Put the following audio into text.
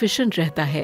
Sufficient रहता है।